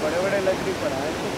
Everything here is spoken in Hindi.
बड़े बड़े लकड़ी पर आए तो